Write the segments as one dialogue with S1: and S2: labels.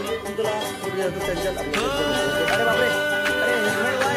S1: Alhamdulillah, kemudian terjadi. Ada apa, Bre? Ada,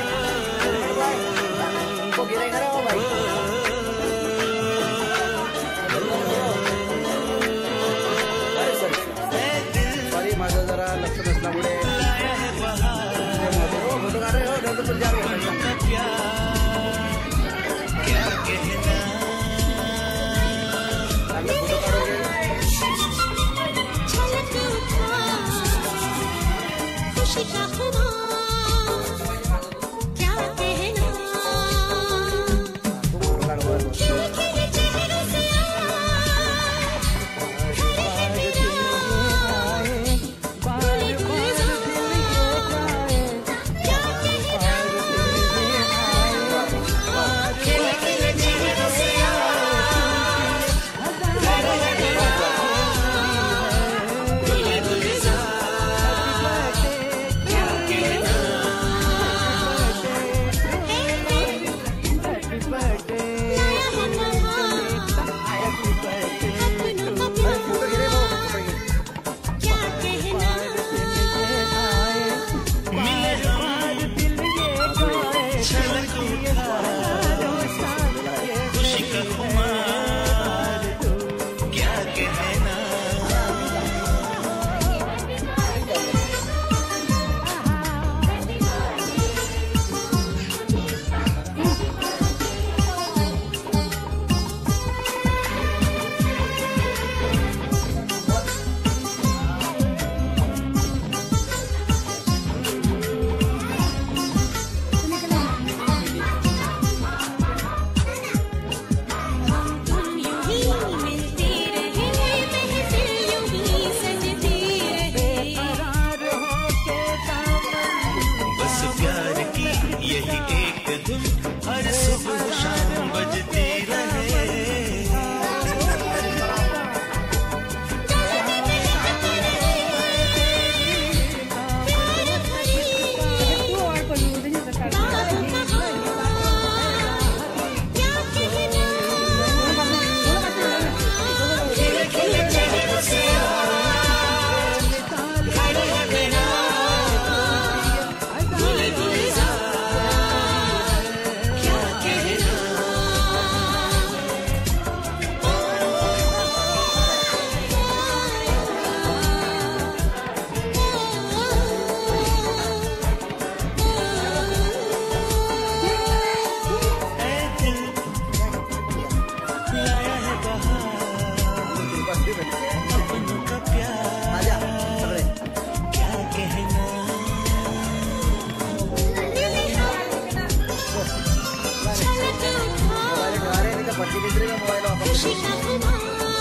S1: 可是，那
S2: 可。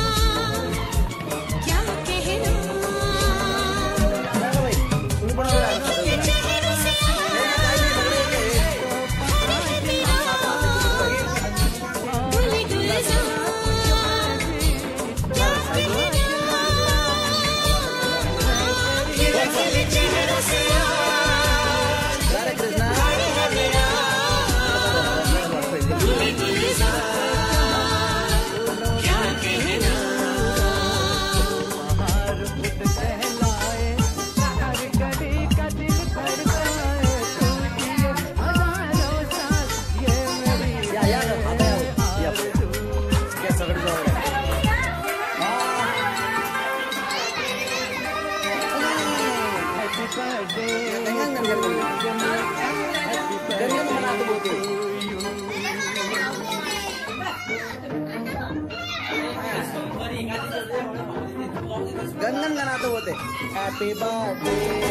S1: गनगन गनात होते. Happy birthday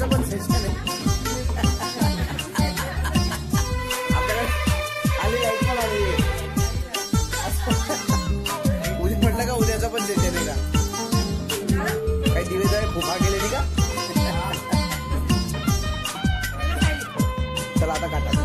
S1: त्याचं पण सिस्टम आहे आली पण आली. का उद्याचा पण आहे का काही का? चला आता काटा.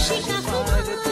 S2: 是个富。